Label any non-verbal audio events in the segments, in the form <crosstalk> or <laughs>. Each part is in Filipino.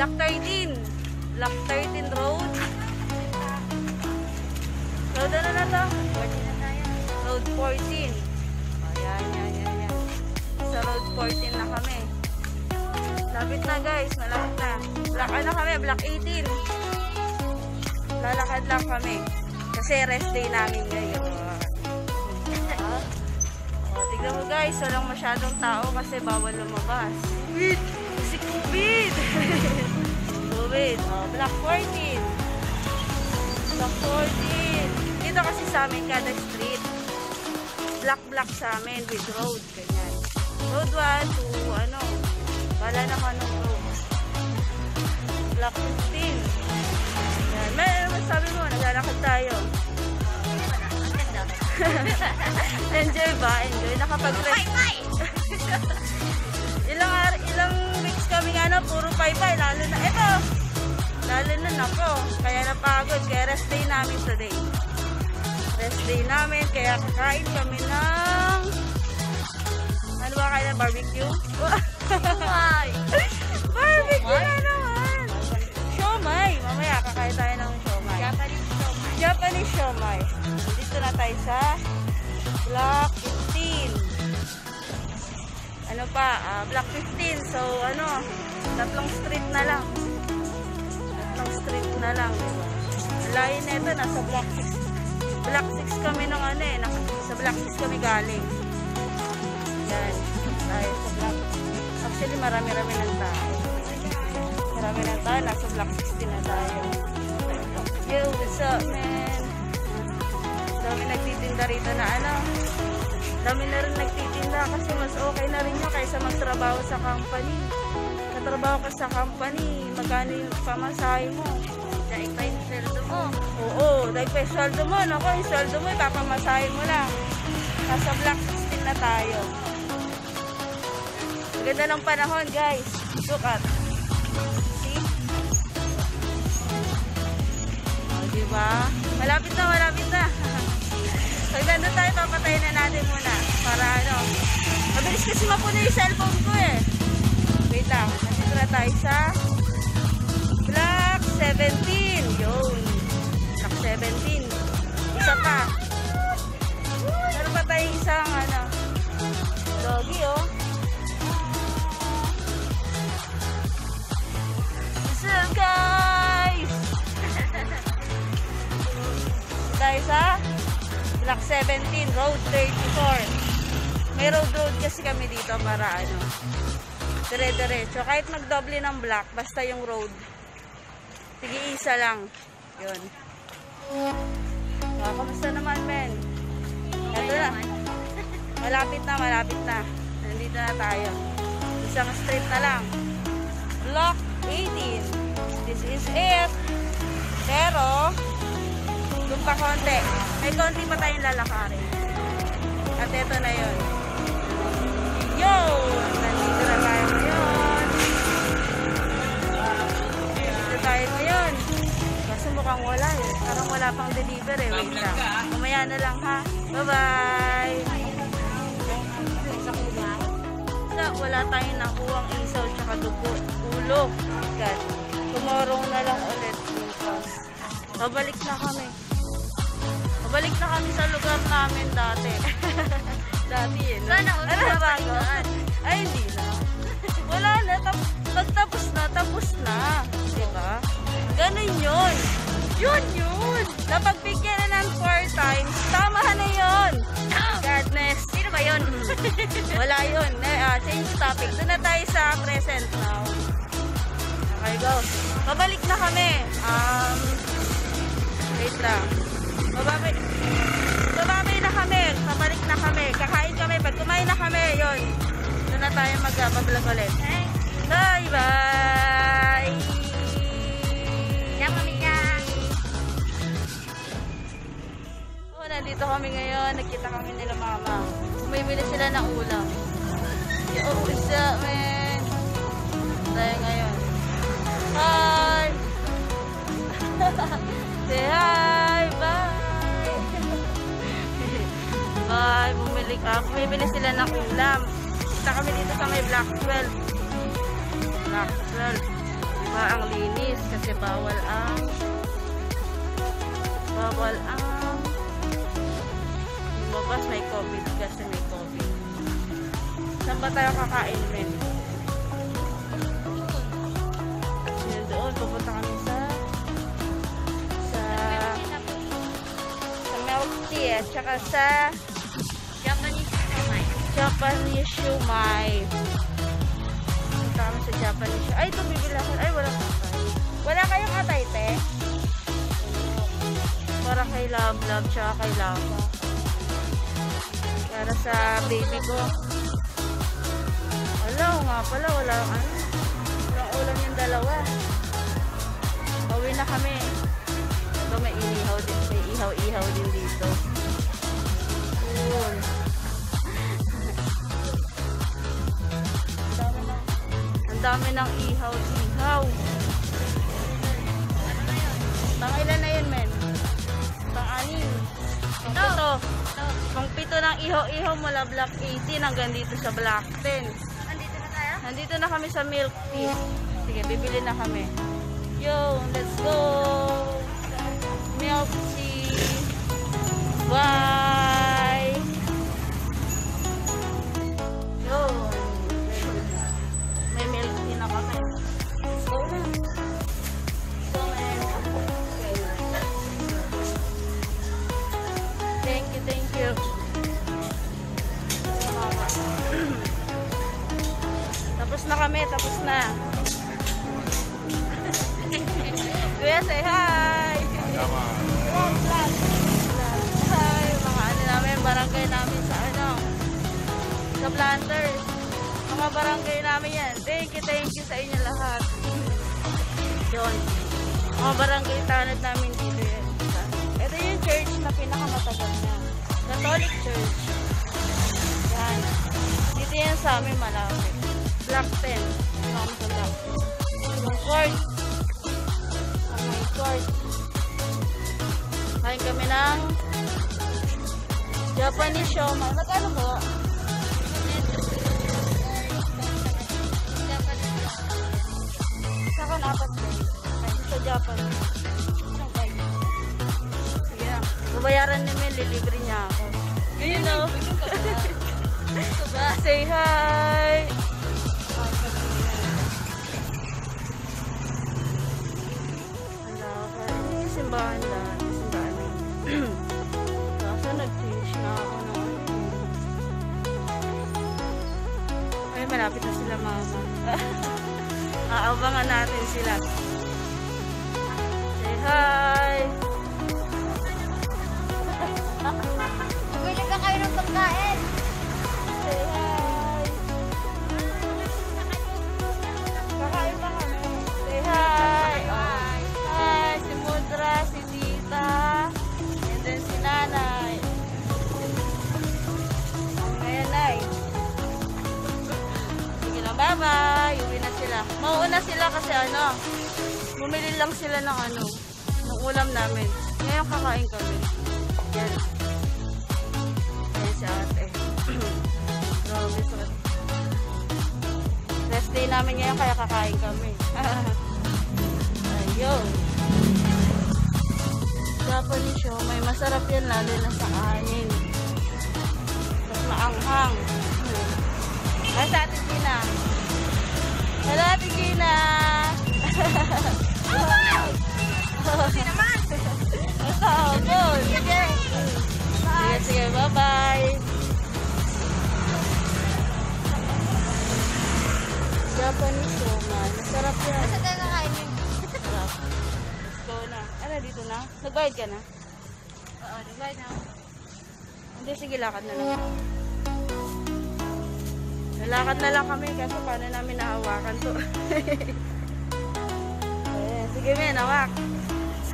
Block 13. Block 13 road. Road ano na to? 14 na tayo. Road 14. Ayan, yan, yan, yan. Sa road 14 na kami. Lapit na guys, malapit na. Block ano kami? Block 18. Lalakad lang kami. Kasi rest day namin ngayon. <laughs> O, tignan mo guys, walang masyadong tao kasi bawal lumabas. Covid! Kasi COVID! COVID. O, Block 14. Block 14. Dito kasi sa amin, kada street. Block-block sa amin with road. Ganyan. Road 1 to ano. Wala na anong road. Block 15. Yan. May sabi mo, naglalakad tayo. <laughs> Enjoy ba? Enjoy. Nakapag-rest. Bye-bye! <laughs> Ilang, ilang weeks kami ano, puro paypay. Lalo na, ito. Lalo na nako. Kaya napagod. Kaya rest day namin today. Rest day namin. Kaya kakain kami ng... Ano ba kain ng barbecue? Bye! <laughs> barbecue na naman. Siomay. Mamaya kakain tayo ng siomay. Japanese shomai. Japanese siomay. Dito na tayo sa Block 15. Ano pa? ah, Block 15. So, ano, tatlong street na lang. Street na lang. Diba? Layo ito, nasa Block 6. Block 6 kami nung ano eh. Sa Block 6 kami galing. Yan. Tayo sa Block Actually, marami-rami ng tao. Marami ng tao. Nasa Block 16 na tayo. Yo, what's up, man? Dami nagtitinda rito na ano. Dami na rin nagtitinda kasi mas okay na rin yun kaysa magtrabaho sa company. Katrabaho ka sa company, magkano yung pamasahe mo? Dahil pa yung sweldo mo. Oo, dahil pa yung sweldo mo, naku, yung sweldo mo, ipapamasahe mo lang. Nasa black 16 na tayo. Ang Ganda ng panahon, guys. Look at. See? Oh, diba? Malapit na, malapit na. <laughs> Pag nandun tayo, papatayin na natin muna. Para ano. Mabilis kasi mapuno yung cellphone ko eh. Wait lang. Nandito na tayo sa Block 17. Yun. Block 17. Isa pa. Meron pa tayong isang ano. Doggy oh. Up guys? <laughs> Tayo sa Block 17, Road 34. May road road kasi kami dito para ano, dire-diretso. Kahit magdoble ng block, basta yung road. Sige, isa lang. Yun. Ah, kamusta naman, Ben? Ito na. Malapit na, malapit na. Nandito na tayo. Isang street na lang. Block 18. This is it. Pero, doon pa konti. May konti pa tayong lalakarin. At ito na. Yun! Mukhang wala eh. Parang wala pang deliver eh. Wait lang. Mamaya na lang ha. Bye-bye! Wala, wala tayong nakuha isaw tsaka dugo. Ulo. God. Tomorrow na lang ulit. Babalik na kami. Babalik na kami sa lugar namin dati. <laughs> dati eh. no? Sana ulit Ano na ba balikan. Ay, hindi na. Wala na. Tap pagtapos na, tapos na. Diba? Ganun yun. Yun yun. Napagbigyan na ng four times. Tama na yun. Godness. Sino ba yun? <laughs> Wala yun. Eh, ah, change topic. Doon na tayo sa present now. Okay, go. Pabalik na kami. Um, wait lang. Bababay. Bababay na kami. Pabalik na kami. Kakain kami. Pag kumain na kami, yun. Doon na tayo mag-vlog ulit. Bye-bye! Kami ngayon. Nakita kami nila mama. Bumibili sila ng ulam. Yo, what's up, man? Tayo ngayon. Hi! <laughs> Say hi! Bye! <laughs> Bye! Bumili ka. Bumibili sila ng ulam. Kita kami dito sa may Black 12. Black 12. pa ang linis kasi bawal ang bawal ang lumabas may COVID kasi may COVID. Saan ba tayo kakain, men? Yun doon, pupunta kami sa sa sa milk tea at saka sa Japanese siomai. Japanese shumai. Punta kami sa Japanese shumai. Ay, ito bibili ako. Ay, wala pa. Wala kayong atay, te? Para kay Love Love tsaka kay Lava. Para sa baby ko. Wala, nga pala. Wala, ano, walang ulam yung dalawa. Pauwi na kami. Ito may inihaw din. May ihaw-ihaw din dito. Yun. Ang dami ng, ng ihaw-ihaw. Pang ilan na yun, men? Pang anim. Pang Ito. pito. Pang pito ng ihaw-ihaw mula Block 18 hanggang dito sa Block 10. andito na tayo? Nandito na kami sa milk tea. Sige, bibili na kami. Yo, let's go! Milk tea. Bye! Planters. Mga barangay namin yan. Thank you, thank you sa inyo lahat. Yun. Mga barangay tanod namin dito yan. Ito yung church na pinakamatagal na. Catholic Church. Yan. Dito yan sa amin malapit. Block 10. Ano kami sa block 10. Yung court. Ang may court. Kain kami ng Japanese siomai. Magkano po? Sige na. Babayaran namin, lilibre niya ako. Ganyan o. <laughs> Say hi! Simbahan lang. Simbahan lang. <clears throat> Kaso nag-finish na ako ng. Ay, malapit na sila mama. <laughs> Aabangan natin sila. Hi! Bumili ka kayo ng pagkain. Say hi! Kakain pa kami. Say hi! Hi! Si Mudra, si Tita, and then si Nanay. Ayan, Nay. Sige na, bye-bye! Uwi na sila. Mauuna sila kasi ano, bumili lang sila ng ano, ulam namin. Ngayon kakain kami. Yan. Ayan si ate. <clears throat> Grabe, sarap. Rest day namin ngayon kaya kakain kami. <laughs> Ayun. Japanese show, may masarap yan lalo na sa kanin. Tapos maanghang. Ay, sa atin Gina. Hello, Ate Gina. Naman. Sige. Sige, sige. Bye-bye. Japanese show, Masarap yan. Basta tayo kakainin. Sarap. Let's go na. Ano, dito na? Nagbayad ka na? Oo, divide na. Hindi, sige, lakad na lang. Lalakad na lang kami kasi paano namin nahawakan to. Ayan, <laughs> sige, men, hawak.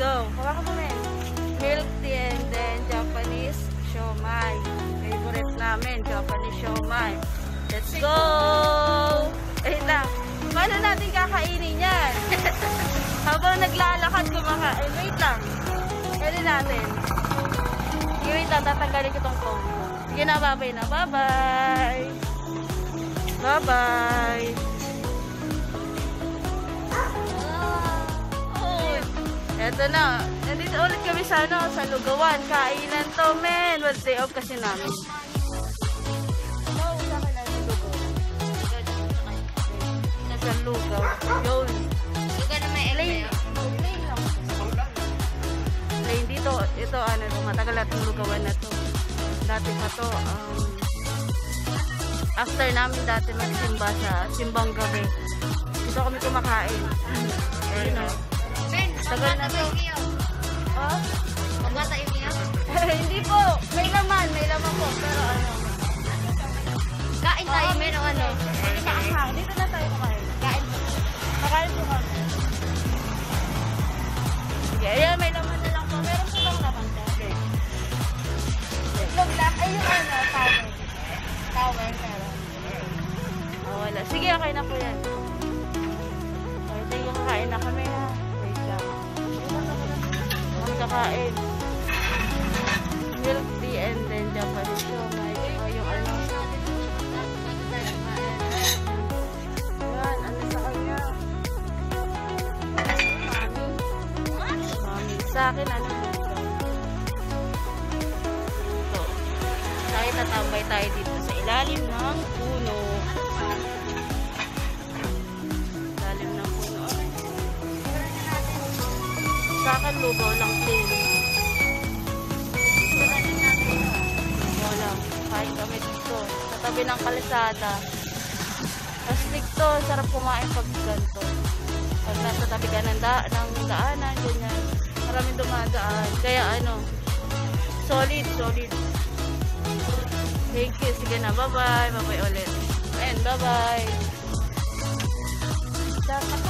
Go. Hawakan mo, men. Milk tea and then Japanese siomai. Favorite namin, Japanese siomai. Let's go! Ayun lang. Paano natin kakainin yan? <laughs> Habang naglalakad kumakain. Wait lang. Pwede natin. Sige, wait lang. Tatanggalin ko tong phone. Sige na, bye-bye na. Bye-bye! Bye-bye! Eto na. Nandito ulit kami sa ano, sa Lugawan. Kainan to, men. Well, day off kasi namin. Sa Lugaw. Yun. Lugar na may Lane. Lane dito. Ito, ano, matagal na itong Lugawan na to. Dati pa to, um, after namin dati magsimba sa simbang gabi. Dito kami kumakain. Ayun o. Tagal na to. Oh? Pagkata yung iyo? Hindi po. May laman. May laman po. Pero ano. Kain tayo, men, o ano? Dito na tayo kumain. Kain. Makain po kami. Sige, ayan. May laman na lang po. Meron po lang laman. Okay. Itlog lang. Ay, yung ano, towel. Towel, meron. Oh, wala. Sige, okay na po yan. Kakain. Milk tea and then Japanese siomai. Oh, yung ano. Yan, ano sa kanya? Mami. Mami. Sa akin, ano? Ito. Tayo tatambay tayo dito sa ilalim ng puno. Ilalim Sa akin, lugaw lang. Lugaw lang. Kain kami dito. Sa tabi ng kalisada. Astig to. Sarap kumain pag ganito. Pag nasa tabi ka ng, da ng daanan, ganyan. Maraming dumadaan. Kaya ano, solid, solid. Thank you. Sige na. Bye-bye. Bye-bye ulit. And bye-bye. Dapat